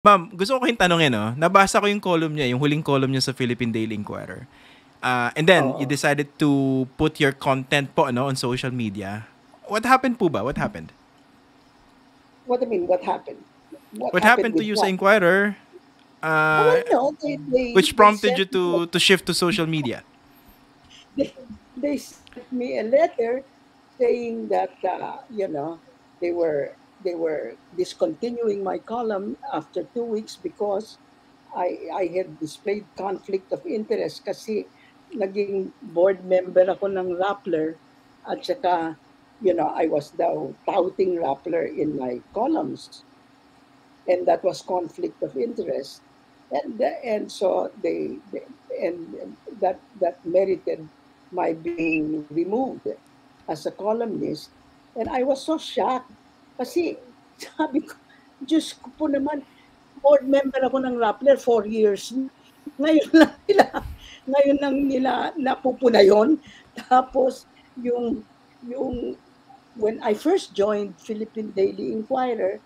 Ma'am, gusto ko kayong tanongin, no? Nabasa ko yung column niya, yung huling column niya sa Philippine Daily Inquirer. Uh, and then, Oo. you decided to put your content po ano, on social media. What happened po ba? What happened? What do you mean, what happened? What happened to with you sa what? Inquirer? Oh, Uh, no, they, they, which they prompted you to to shift to social media? They, they sent me a letter saying that uh, you know they were they were discontinuing my column after two weeks because I I had displayed conflict of interest kasi naging board member ako ng Rappler at saka you know I was daw touting Rappler in my columns. And that was conflict of interest. And and so they, they and that that merited my being removed as a columnist. And I was so shocked kasi sabi ko Diyos ko po naman board member ako ng Rappler for years ngayon lang nila ngayon lang nila napupuna yon tapos yung yung when I first joined Philippine Daily Inquirer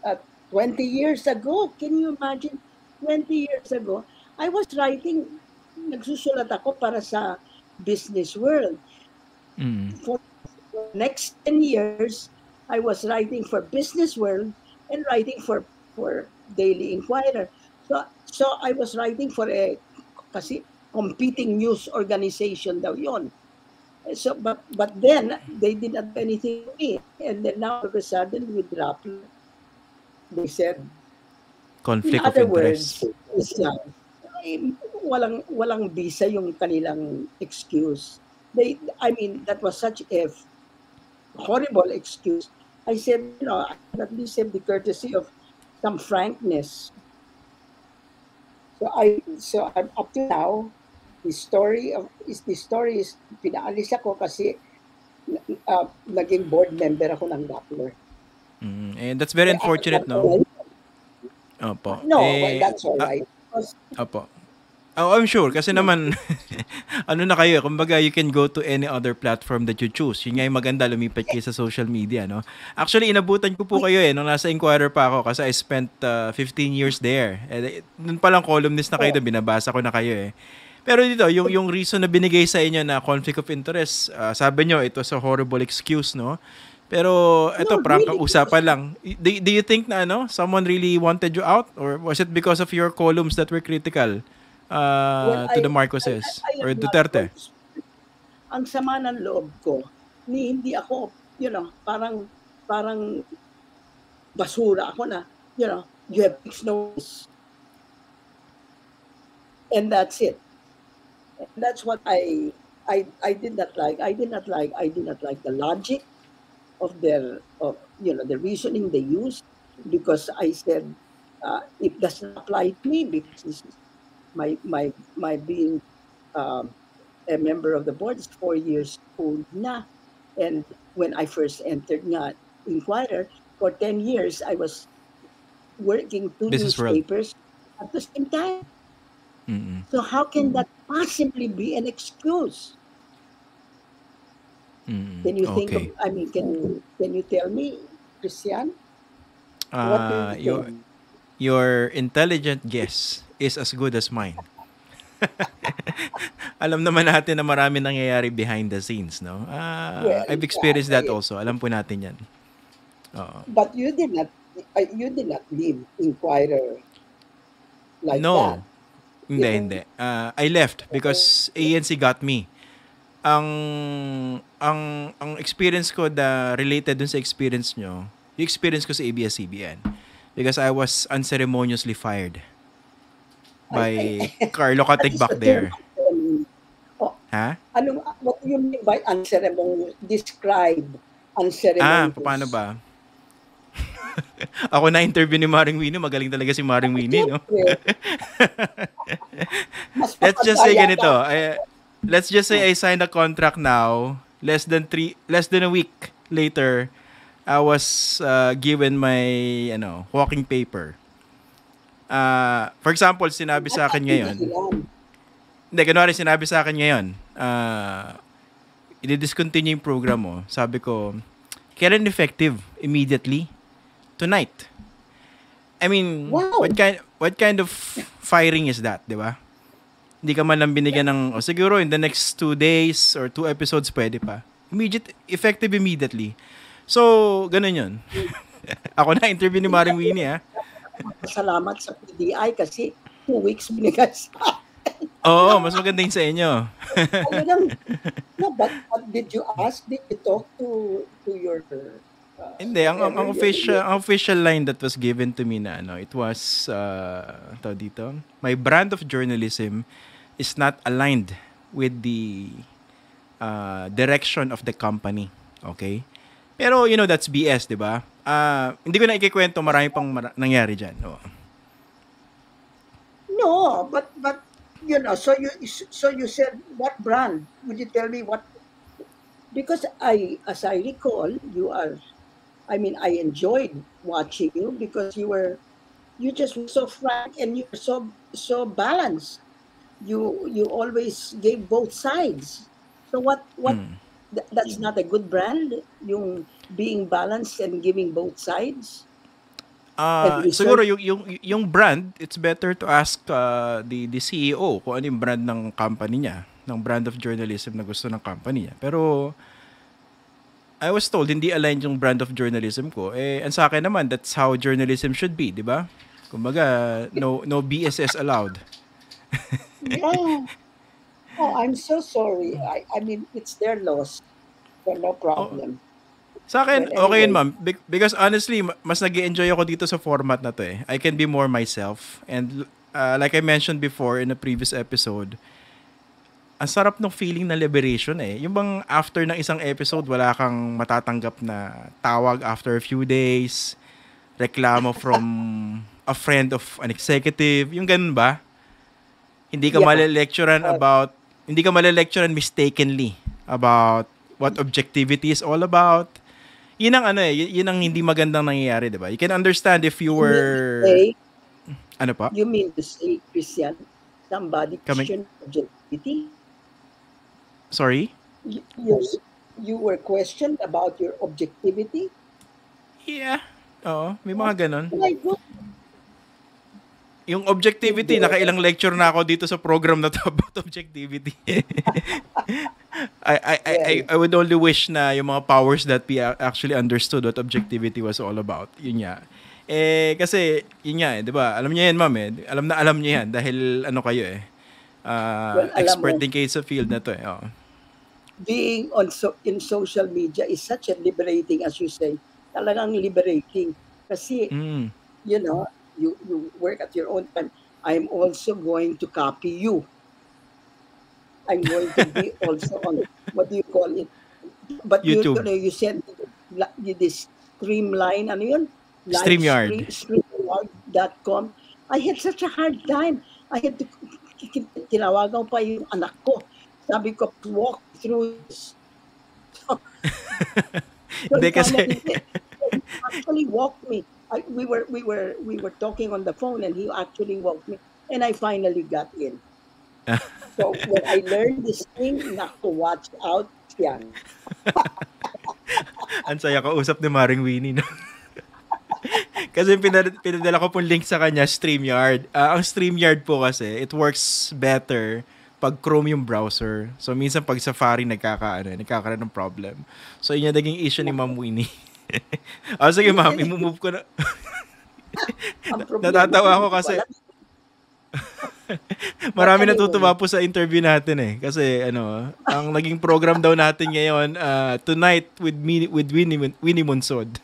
at 20 years ago can you imagine? 20 years ago I was writing nagsusulat ako para sa business world. Mm. for next 10 years, I was writing for Business World and writing for for Daily Inquirer. So so I was writing for a kasi competing news organization daw yon. So but but then they did not do anything to me. And then now all of a sudden with Rappler, they said Conflict in of other interest. words, is eh, walang walang visa yung kanilang excuse. They, I mean, that was such a horrible excuse. I said, you know, at least have the courtesy of some frankness. So I, so I'm up to now. The story of is the story is pinaalis ako kasi uh, naging board member ako ng Doppler. Mm. And that's very unfortunate, no? Opo. No, Eh, but that's all ah, right. Because Opo. Oh, I'm sure. Kasi naman, ano na kayo, kumbaga you can go to any other platform that you choose. Yun nga yung maganda, lumipat kayo sa social media, no? Actually, inabutan ko po kayo eh, nung nasa Inquirer pa ako kasi I spent uh, 15 years there. Eh, nun palang columnist na kayo doon, binabasa ko na kayo eh. Pero dito, yung, yung reason na binigay sa inyo na conflict of interest, ah, sabi nyo, ito sa horrible excuse, no? Pero ito, No, prank really, usapan lang. Do, do you think na ano, someone really wanted you out? Or was it because of your columns that were critical? Uh, Well, to I- the Marcoses I- I or Duterte? Ang sama ng loob ko, ni hindi ako, you know, parang, parang basura ako na, you know, you have fixed nose. And that's it. And that's what I, I, I did not like. I did not like, I did not like the logic of their, of, you know, the reasoning they used because I said, uh, it doesn't apply to me because my my my being um, a member of the board is four years old na. And when I first entered nga Inquirer, for 10 years I was working two Business World. newspapers at the same time. Mm-mm. So how can that possibly be an excuse? Mm-mm. Can you think okay. of, I mean, can you, can you tell me, Christian? what do Uh, you your, intelligent guess is as good as mine. Alam naman natin na marami nangyayari behind the scenes, no? Ah, Well, I've experienced that yeah, also. Alam po natin yan. Oo. But you did not, uh, you did not leave Inquirer like no. that. Hindi, Yeah. hindi. Ah, I left because ANC got me. Ang ang ang experience ko da related dun sa experience nyo, yung experience ko sa ABS-CBN because I was unceremoniously fired by Carlo Katig back there. Oh, Ha? ano, what do you mean by unceremonious? Describe Ah, unceremonious. paano ba? Ako na interview ni Maring Winnie, magaling talaga si Maring Winnie, no? Siyempre. Mas let's just say ganito. I, let's just say I signed a contract now. Less than three, less than a week later, I was uh, given my, ano, walking paper. Uh, for example, sinabi sa akin ngayon. Hindi, kunwari sinabi sa akin ngayon, uh, i-discontinue yung program mo. Sabi ko, kailan effective? Immediately? Tonight. I mean, Wow. what kind what kind of firing is that, 'di ba? Hindi ka man lang binigyan ng, oh, siguro in the next two days or two episodes, pwede pa. Immediate, effective immediately. So, ganun yun. Ako na, interview ni Maring Winnie, ha? Salamat sa PDI kasi two weeks binigay sa Oo, mas maganda yun sa inyo. Lang, no, but, but did you ask, did you talk to to your uh, Hindi, ang, ang, ang official ang official line that was given to me na ano, it was uh, tawag dito, my brand of journalism is not aligned with the uh, direction of the company. Okay? Pero you know that's BS, 'di ba? Ah, hindi ko na ikikwento, marami pang mara- nangyari diyan. Oo. No, but but you know, so you so you said what brand? Would you tell me what? Because I, as I recall, you are. I mean, I enjoyed watching you because you were, you just were so frank and you were so so balanced. You you always gave both sides. So what what? Mm. Th- that's not a good brand. Yung being balanced and giving both sides. Ah, And research- siguro yung, yung yung brand, it's better to ask uh, the the CEO kung ano yung brand ng company niya, ng brand of journalism na gusto ng company niya. Pero I was told hindi aligned yung brand of journalism ko. Eh ang sa akin naman that's how journalism should be, 'di ba? Kumbaga no no BSS allowed. Yeah. Oh, I'm so sorry. I, I mean, it's their loss. So no problem. Sa akin, Well, okay yun, ma'am. Be- Because honestly, ma- mas nag enjoy ako dito sa format na to eh. I can be more myself. And uh, like I mentioned before in a previous episode, ang sarap ng feeling na liberation eh. Yung bang after ng isang episode, wala kang matatanggap na tawag after a few days, reklamo from a friend of an executive, yung ganun ba? Hindi ka Yeah. malilecturean Uh, about, hindi ka malilecturean mistakenly about what objectivity is all about. Yun ang ano eh, yun ang hindi magandang nangyayari, di ba? You can understand if you were, Say, ano pa? you mean to say, Christian, somebody questioned objectivity? Sorry? You, you, you were questioned about your objectivity? Yeah. Oo, may mga ganun. Oh my God. Yung objectivity, Hindi. nakailang lecture na ako dito sa program na to about objectivity. I, I, I, I, I would only wish na yung mga powers that be a- actually understood what objectivity was all about. Yun nga. Eh, kasi, yun nga eh, di ba? Alam niya yan, ma'am eh. Alam na alam niya yan dahil ano kayo eh. Ah, Well, expert mo- din kayo sa field na to eh. Oo. Being on so, in social media is such a liberating, as you say, talagang liberating. Kasi, Mm. you know, you, you work at your own time. I'm also going to copy you. I'm going to be also on, what do you call it? But YouTube. you, you know, you this streamline, ano yun? Live StreamYard. stream- Streamyard.com. I had such a hard time. I had to, tinawagan pa yung anak ko. Sabi ko, walk through this. So, Hindi kasi- actually walked me. I, we were we were we were talking on the phone and he actually walked me and I finally got in. so when I learned this thing, naku, watch out yan. Ang saya ko usap ni Maring Winnie, no? kasi pinad- pinadala ko pong link sa kanya, StreamYard. Ah, ang StreamYard po kasi, it works better pag Chrome yung browser. So, minsan pag Safari, nagkaka, ano, nagkakaroon ng problem. So, yun yung naging issue ni Ma'am Winnie. Oh, sige ma'am, imumove ko na. Natatawa ako kasi marami natutuwa po sa interview natin eh. Kasi ano, ang naging program daw natin ngayon, ah, Tonight with, Mini, with Winnie, Winnie Monsod.